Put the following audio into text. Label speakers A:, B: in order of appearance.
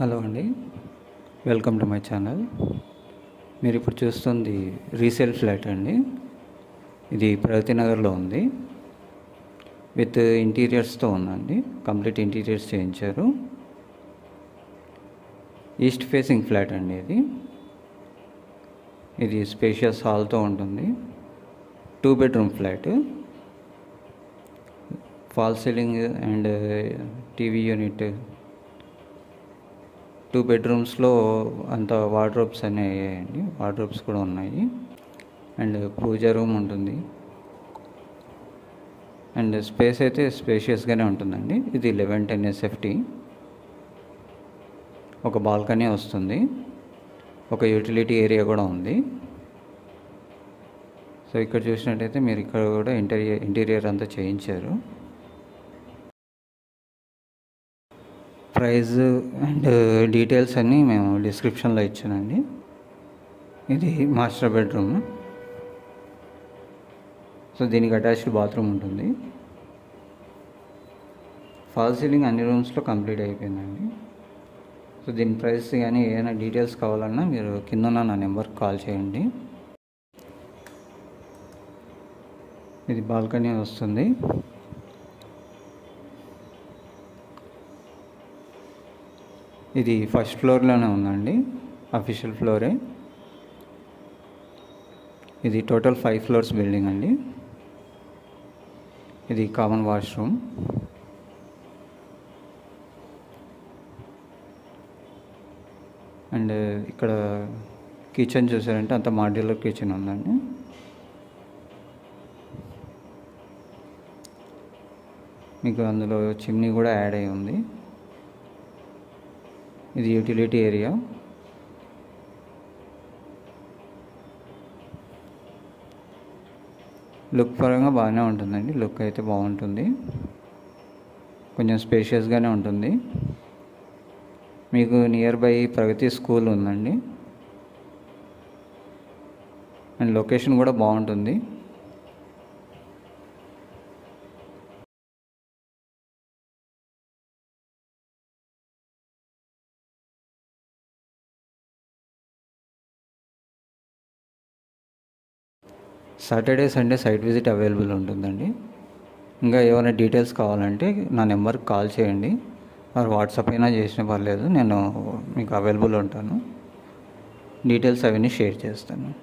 A: Hello అండి. Welcome to my channel. మీరు ఇప్పుడు చూస్తుంది రీసేల్ ఫ్లాట్ అండి. ఇది ప్రగతి నగర్లో ఉంది. విత్ ఇంటీరియర్స్తో ఉందండి. కంప్లీట్ ఇంటీరియర్స్ చేయించారు. ఈస్ట్ ఫేసింగ్ ఫ్లాట్ అండి ఇది. ఇది స్పేషియస్ హాల్తో ఉంటుంది. Two bedroom flat. Fall ceiling and TV unit two బెడ్రూమ్స్లో అంత వార్డ్రోబ్స్ అన్నీ అయ్యాయండి వార్డ్రోబ్స్ కూడా ఉన్నాయి. అండ్ పూజ రూమ్ ఉంటుంది. అండ్ స్పేస్ అయితే స్పేషియస్గానే ఉంటుందండి. ఇది లెవెన్ టెన్ ఎస్ఎఫ్టీ. ఒక బాల్కనీ వస్తుంది. ఒక యూటిలిటీ ఏరియా కూడా ఉంది. సో ఇక్కడ చూసినట్టయితే మీరు ఇక్కడ కూడా ఇంటీరియర్ ఇంటీరియర్ అంతా చేయించారు. ప్రైజ్ అండ్ డీటెయిల్స్ అన్నీ మేము డిస్క్రిప్షన్లో ఇచ్చానండి. ఇది మాస్టర్ బెడ్రూమ్. సో దీనికి అటాచ్డ్ బాత్రూమ్ ఉంటుంది. ఫాల్ సీలింగ్ అన్ని రూమ్స్లో కంప్లీట్ అయిపోయిందండి. సో దీని ప్రైస్ కానీ ఏదైనా డీటెయిల్స్ కావాలన్నా మీరు కింద నా నెంబర్కి కాల్ చేయండి. ఇది బాల్కనీ వస్తుంది. ఇది ఫస్ట్ ఫ్లోర్లోనే ఉందండి అఫీషియల్ ఫ్లోరే ఇది టోటల్ ఫైవ్ ఫ్లోర్స్ బిల్డింగ్ అండి. ఇది కామన్ వాష్రూమ్ అండ్ ఇక్కడ కిచెన్ చూసారంటే అంత మాడ్యులర్ కిచెన్ ఉందండి. మీకు అందులో చిమ్నీ కూడా యాడ్ అయి ఉంది. ఇది యూటిలిటీ ఏరియా లుక్ పరంగా బాగానే ఉంటుందండి. లుక్ అయితే బాగుంటుంది. కొంచెం స్పేషియస్గానే ఉంటుంది. మీకు నియర్ బై ప్రగతి స్కూల్ ఉందండి. అండ్ లొకేషన్ కూడా బాగుంటుంది. Saturday Sunday site visit available ఉంటుందండి. ఇంకా ఏమైనా డీటెయిల్స్ కావాలంటే నా నెంబర్కి కాల్ చేయండి. మరి వాట్సాప్ అయినా చేసినా పర్లేదు నేను మీకు అవైలబుల్ ఉంటాను. డీటెయిల్స్ అవన్నీ షేర్ చేస్తాను.